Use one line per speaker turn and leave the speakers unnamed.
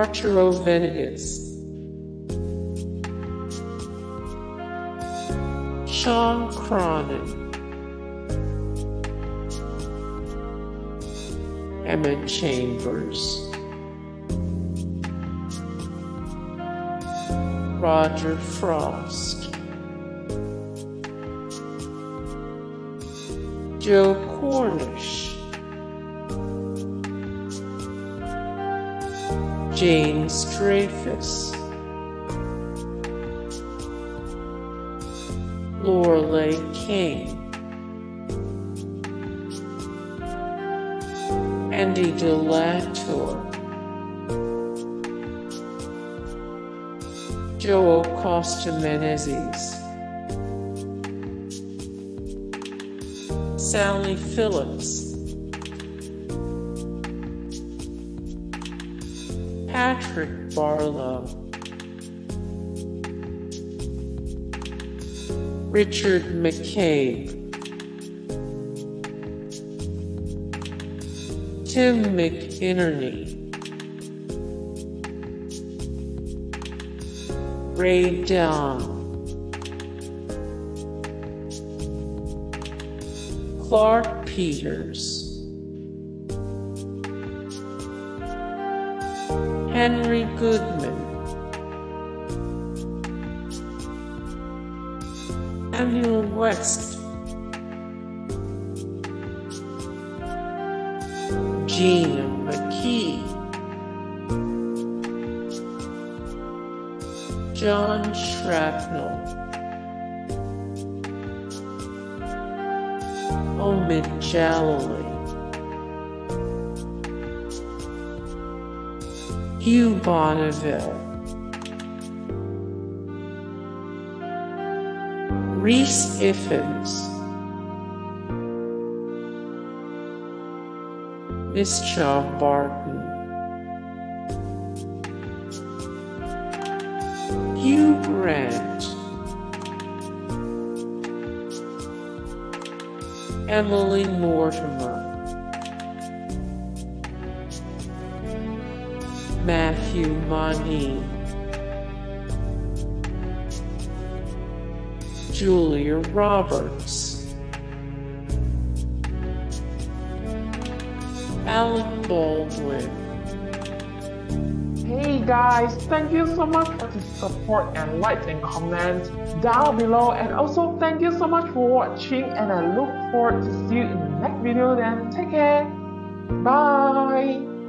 Arturo Venegas, Sean Cronin, Emma Chambers, Roger Frost, Joe Cornish, James Dreyfus, Lorelei King, Andy de la Tour, Joel Costa Menezes, Sally Phillips, Patrick Barlow, Richard McCabe, Tim McInnerny, Ray Donn, Clarke Peters, Henry Goodman, Samuel West, Gina McKee, John Shrapnel, Omid Djalili, Hugh Bonneville, Rhys Ifans, Mischa Barton, Hugh Grant, Emily Mortimer, Matthew Modine, Julia Roberts, Alec Baldwin,
Hey guys, thank you so much for the support and likes and comments down below and also thank you so much for watching and I look forward to see you in the next video then. Take care. Bye.